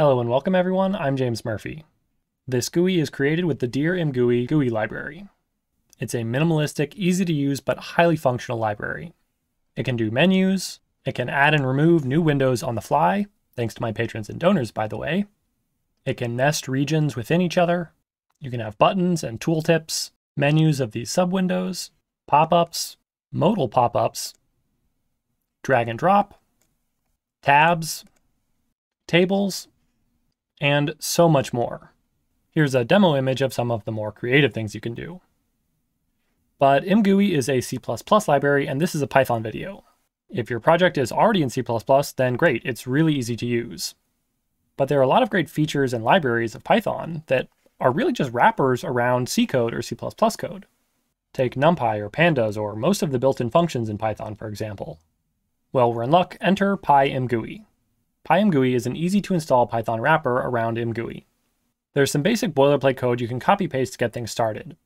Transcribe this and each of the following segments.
Hello and welcome everyone, I'm James Murphy. This GUI is created with the Dear ImGui GUI library. It's a minimalistic, easy to use, but highly functional library. It can do menus, it can add and remove new windows on the fly, thanks to my patrons and donors by the way. It can nest regions within each other. You can have buttons and tooltips, menus of these sub-windows, pop-ups, modal pop-ups, drag and drop, tabs, tables, and so much more. Here's a demo image of some of the more creative things you can do. But ImGui is a C++ library, and this is a Python video. If your project is already in C++, then great, it's really easy to use. But there are a lot of great features and libraries of Python that are really just wrappers around C code or C++ code. Take NumPy or Pandas or most of the built-in functions in Python, for example. Well, we're in luck, enter PyImGui. PyImGui is an easy to install Python wrapper around ImGui. There's some basic boilerplate code you can copy paste to get things started.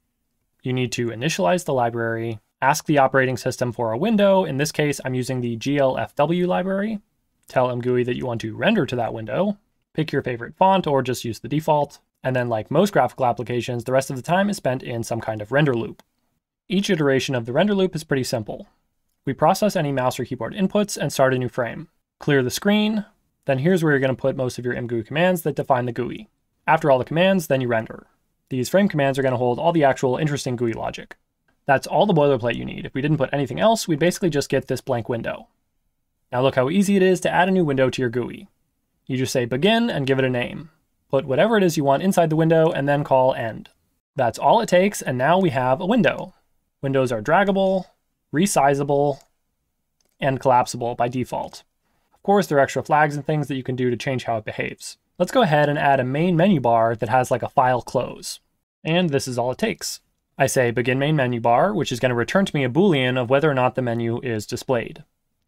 You need to initialize the library, ask the operating system for a window. In this case, I'm using the glfw library. Tell ImGui that you want to render to that window. Pick your favorite font or just use the default. And then like most graphical applications, the rest of the time is spent in some kind of render loop. Each iteration of the render loop is pretty simple. We process any mouse or keyboard inputs and start a new frame. Clear the screen, then here's where you're going to put most of your ImGui commands that define the GUI. After all the commands, then you render. These frame commands are going to hold all the actual interesting GUI logic. That's all the boilerplate you need. If we didn't put anything else, we'd basically just get this blank window. Now look how easy it is to add a new window to your GUI. You just say begin and give it a name. Put whatever it is you want inside the window and then call end. That's all it takes, and now we have a window. Windows are draggable, resizable, and collapsible by default course, there are extra flags and things that you can do to change how it behaves. Let's go ahead and add a main menu bar that has like a file close. And this is all it takes. I say begin main menu bar, which is going to return to me a boolean of whether or not the menu is displayed.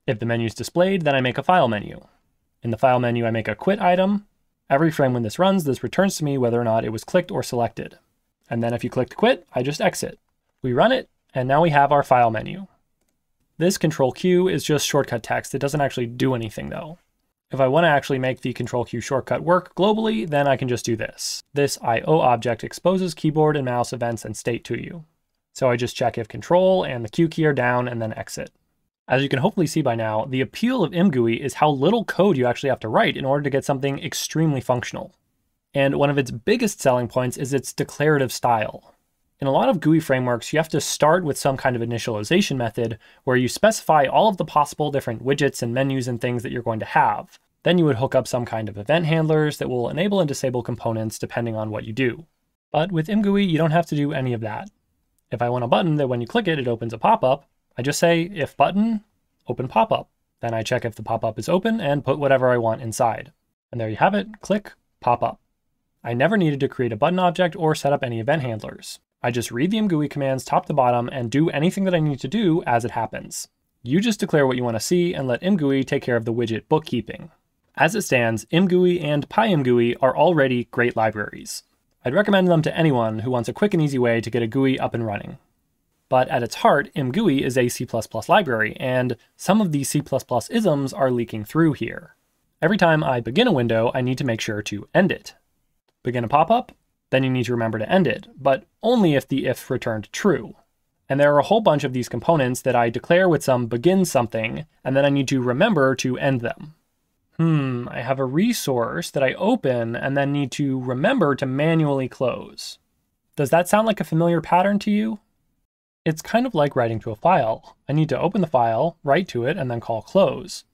If the menu is displayed, then I make a file menu. In the file menu, I make a quit item. Every frame when this runs, this returns to me whether or not it was clicked or selected. And then if you click to quit, I just exit. We run it, and now we have our file menu. This control Q is just shortcut text. It doesn't actually do anything though. If I want to actually make the control Q shortcut work globally, then I can just do this. This IO object exposes keyboard and mouse events and state to you. So I just check if control and the Q key are down and then exit. As you can hopefully see by now, the appeal of ImGui is how little code you actually have to write in order to get something extremely functional. And one of its biggest selling points is its declarative style. In a lot of GUI frameworks, you have to start with some kind of initialization method where you specify all of the possible different widgets and menus and things that you're going to have. Then you would hook up some kind of event handlers that will enable and disable components depending on what you do. But with ImGui, you don't have to do any of that. If I want a button that when you click it, it opens a pop-up, I just say if button, open pop-up. Then I check if the pop-up is open and put whatever I want inside. And there you have it, click, pop-up. I never needed to create a button object or set up any event handlers. I just read the ImGui commands top to bottom and do anything that I need to do as it happens. You just declare what you want to see and let ImGui take care of the widget bookkeeping. As it stands, ImGui and PyImGui are already great libraries. I'd recommend them to anyone who wants a quick and easy way to get a GUI up and running. But at its heart, ImGui is a C++ library, and some of these C++ isms are leaking through here. Every time I begin a window, I need to make sure to end it. Begin a pop-up, then you need to remember to end it, but only if the if returned true. And there are a whole bunch of these components that I declare with some begin something, and then I need to remember to end them. Hmm, I have a resource that I open and then need to remember to manually close. Does that sound like a familiar pattern to you? It's kind of like writing to a file. I need to open the file, write to it, and then call close.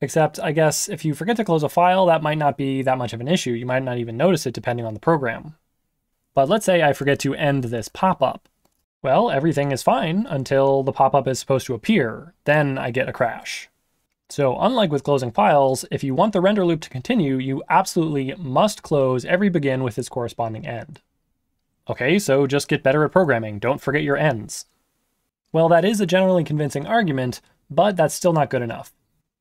Except, I guess, if you forget to close a file, that might not be that much of an issue. You might not even notice it depending on the program. But let's say I forget to end this pop-up. Well, everything is fine until the pop-up is supposed to appear. Then I get a crash. So unlike with closing files, if you want the render loop to continue, you absolutely must close every begin with its corresponding end. Okay, so just get better at programming. Don't forget your ends. Well, that is a generally convincing argument, but that's still not good enough.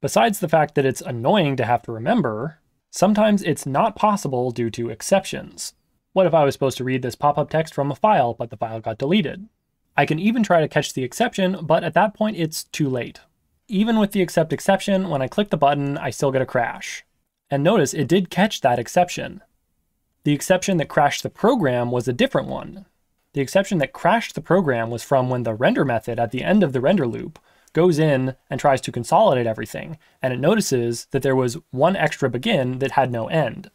Besides the fact that it's annoying to have to remember, sometimes it's not possible due to exceptions. What if I was supposed to read this pop-up text from a file, but the file got deleted? I can even try to catch the exception, but at that point it's too late. Even with the accept exception, when I click the button, I still get a crash. And notice it did catch that exception. The exception that crashed the program was a different one. The exception that crashed the program was from when the render method at the end of the render loop goes in and tries to consolidate everything, and it notices that there was one extra begin that had no end.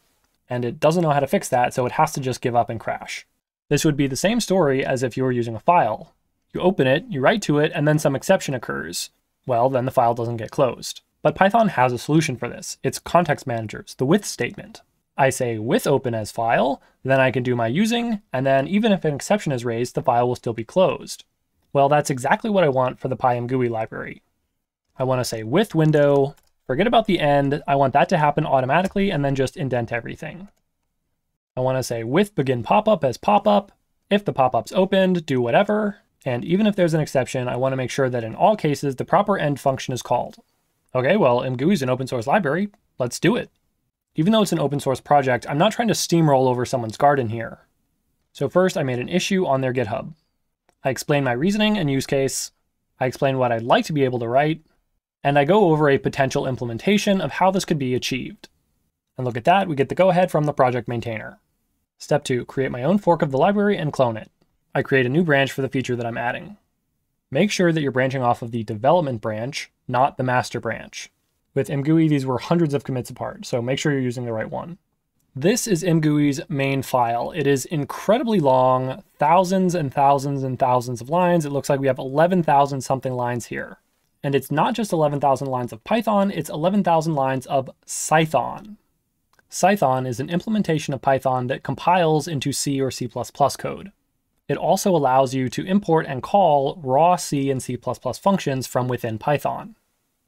And it doesn't know how to fix that, so it has to just give up and crash. This would be the same story as if you were using a file. You open it, you write to it, and then some exception occurs. Well, then the file doesn't get closed. But Python has a solution for this. It's context managers, the with statement. I say with open as file, then I can do my using, and then even if an exception is raised, the file will still be closed. Well, that's exactly what I want for the PyImGui library. I want to say with window, forget about the end, I want that to happen automatically and then just indent everything. I want to say with begin popup as popup, if the popup's opened, do whatever, and even if there's an exception, I want to make sure that in all cases the proper end function is called. Okay, well, ImGui is an open source library, let's do it. Even though it's an open source project, I'm not trying to steamroll over someone's garden here. So first I made an issue on their GitHub. I explain my reasoning and use case, I explain what I'd like to be able to write, and I go over a potential implementation of how this could be achieved. And look at that, we get the go-ahead from the project maintainer. Step 2, create my own fork of the library and clone it. I create a new branch for the feature that I'm adding. Make sure that you're branching off of the development branch, not the master branch. With ImGui, these were hundreds of commits apart, so make sure you're using the right one. This is ImGui's main file. It is incredibly long, thousands and thousands and thousands of lines. It looks like we have 11,000 something lines here. And it's not just 11,000 lines of Python, it's 11,000 lines of Cython. Cython is an implementation of Python that compiles into C or C++ code. It also allows you to import and call raw C and C++ functions from within Python.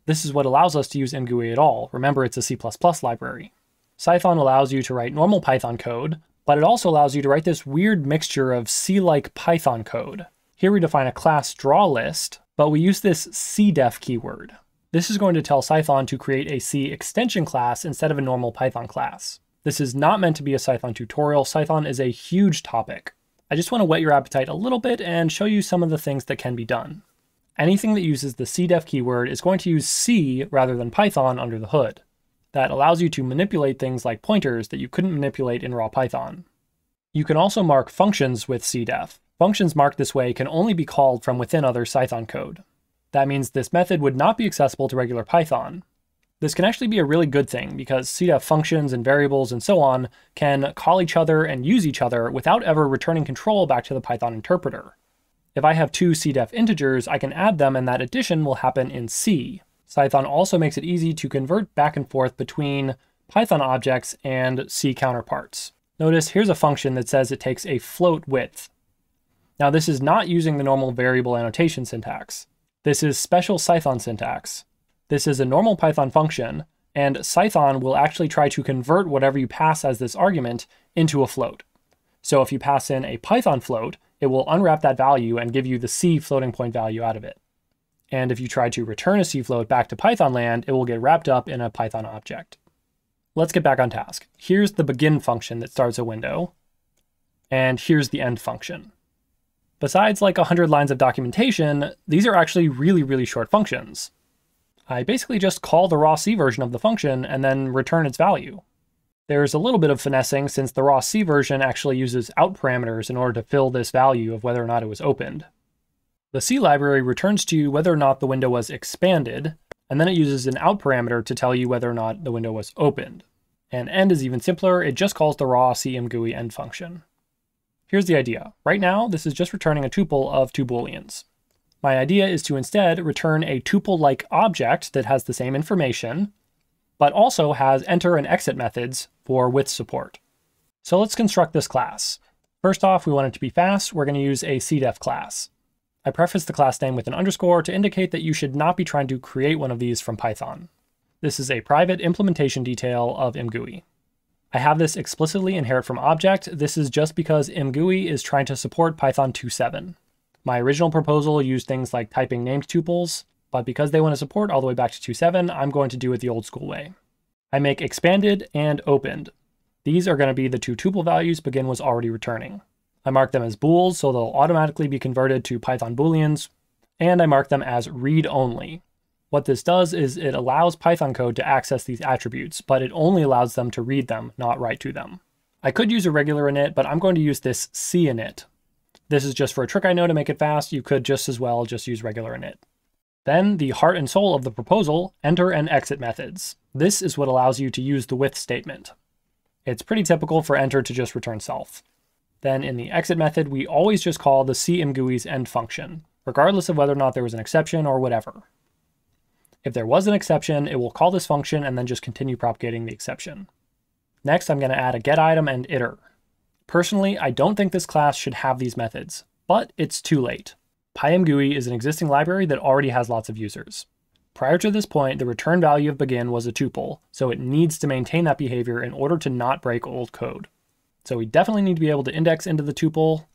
This is what allows us to use ImGui at all. Remember, it's a C++ library. Cython allows you to write normal Python code, but it also allows you to write this weird mixture of C-like Python code. Here we define a class draw list, but we use this cdef keyword. This is going to tell Cython to create a C extension class instead of a normal Python class. This is not meant to be a Cython tutorial. Cython is a huge topic. I just want to whet your appetite a little bit and show you some of the things that can be done. Anything that uses the cdef keyword is going to use C rather than Python under the hood that allows you to manipulate things like pointers that you couldn't manipulate in raw Python. You can also mark functions with cdef. Functions marked this way can only be called from within other Cython code. That means this method would not be accessible to regular Python. This can actually be a really good thing because cdef functions and variables and so on can call each other and use each other without ever returning control back to the Python interpreter. If I have two cdef integers, I can add them and that addition will happen in C, Cython also makes it easy to convert back and forth between Python objects and C counterparts. Notice here's a function that says it takes a float width. Now this is not using the normal variable annotation syntax. This is special Cython syntax. This is a normal Python function, and Cython will actually try to convert whatever you pass as this argument into a float. So if you pass in a Python float, it will unwrap that value and give you the C floating point value out of it. And if you try to return a float back to Python land, it will get wrapped up in a Python object. Let's get back on task. Here's the begin function that starts a window, and here's the end function. Besides like 100 lines of documentation, these are actually really, really short functions. I basically just call the raw C version of the function and then return its value. There's a little bit of finessing since the raw C version actually uses out parameters in order to fill this value of whether or not it was opened. The C library returns to you whether or not the window was expanded, and then it uses an out parameter to tell you whether or not the window was opened. And end is even simpler, it just calls the raw cimgui end function. Here's the idea. Right now, this is just returning a tuple of two booleans. My idea is to instead return a tuple-like object that has the same information, but also has enter and exit methods for with support. So let's construct this class. First off, we want it to be fast. We're going to use a cdef class. I preface the class name with an underscore to indicate that you should not be trying to create one of these from Python. This is a private implementation detail of ImGui. I have this explicitly inherit from object. This is just because ImGui is trying to support Python 2.7. My original proposal used things like typing named tuples, but because they want to support all the way back to 2.7, I'm going to do it the old school way. I make expanded and opened. These are going to be the two tuple values begin was already returning. I mark them as bools, so they'll automatically be converted to Python booleans, and I mark them as read-only. What this does is it allows Python code to access these attributes, but it only allows them to read them, not write to them. I could use a regular init, but I'm going to use this cinit. This is just for a trick I know to make it fast. You could just as well just use regular init. Then the heart and soul of the proposal, enter and exit methods. This is what allows you to use the with statement. It's pretty typical for enter to just return self. Then in the exit method, we always just call the cimgui's end function, regardless of whether or not there was an exception or whatever. If there was an exception, it will call this function and then just continue propagating the exception. Next, I'm going to add a get item and iter. Personally, I don't think this class should have these methods, but it's too late. PyImGui is an existing library that already has lots of users. Prior to this point, the return value of begin was a tuple, so it needs to maintain that behavior in order to not break old code. So we definitely need to be able to index into the tuple,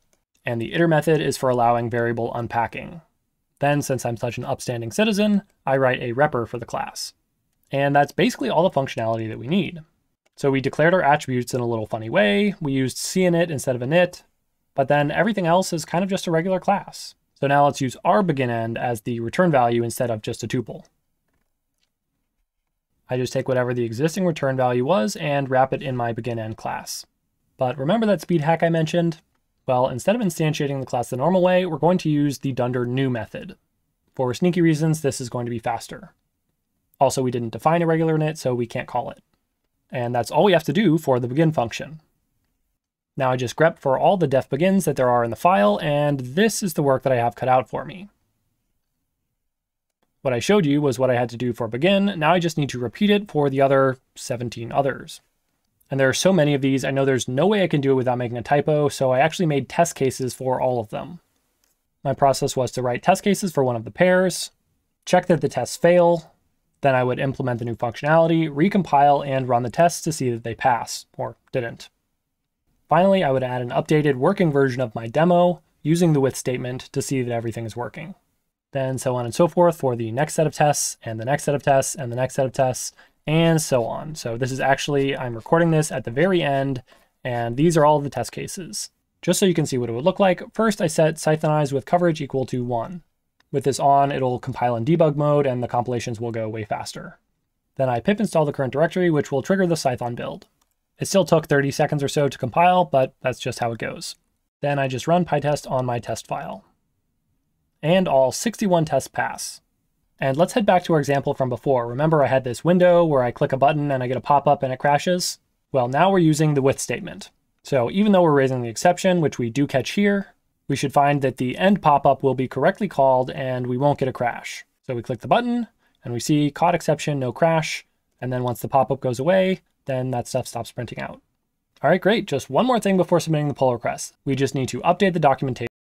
and the iter method is for allowing variable unpacking. Then, since I'm such an upstanding citizen, I write a repr for the class. And that's basically all the functionality that we need. So we declared our attributes in a little funny way. We used cinit instead of init, but then everything else is kind of just a regular class. So now let's use our begin end as the return value instead of just a tuple. I just take whatever the existing return value was and wrap it in my begin end class. But remember that speed hack I mentioned? Well, instead of instantiating the class the normal way, we're going to use the dunder new method. For sneaky reasons, this is going to be faster. Also, we didn't define a regular init, so we can't call it. And that's all we have to do for the begin function. Now I just grep for all the def begins that there are in the file, and this is the work that I have cut out for me. What I showed you was what I had to do for begin. Now I just need to repeat it for the other 17 others. And there are so many of these, I know there's no way I can do it without making a typo, so I actually made test cases for all of them. My process was to write test cases for one of the pairs, check that the tests fail, then I would implement the new functionality, recompile, and run the tests to see that they pass, or didn't. Finally, I would add an updated working version of my demo using the with statement to see that everything is working. Then so on and so forth for the next set of tests and the next set of tests and the next set of tests and so on. So this is actually, I'm recording this at the very end and these are all the test cases. Just so you can see what it would look like, first I set Cythonize with coverage equal to one. With this on, it'll compile in debug mode and the compilations will go way faster. Then I pip install the current directory, which will trigger the Cython build. It still took 30 seconds or so to compile, but that's just how it goes. Then I just run pytest on my test file. And all 61 tests pass. And let's head back to our example from before. Remember I had this window where I click a button and I get a pop-up and it crashes? Well, now we're using the with statement. So even though we're raising the exception, which we do catch here, we should find that the end pop-up will be correctly called and we won't get a crash. So we click the button and we see caught exception, no crash. And then once the pop-up goes away, then that stuff stops printing out. All right, great. Just one more thing before submitting the pull request. We just need to update the documentation